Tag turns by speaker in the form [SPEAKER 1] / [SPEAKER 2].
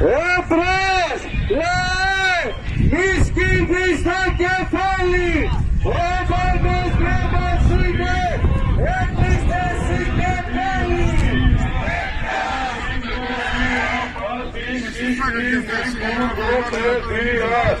[SPEAKER 1] Όπρες, λέει, μη σκύβεις στο κεφάλι, ο κόσμος κρέμας είναι, έκλειστε εσύ και πάλι. Της νομοθεσίας.